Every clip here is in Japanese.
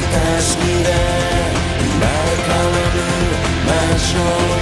私にで生まれ変わる魔女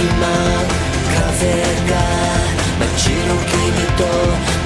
今風が街の君と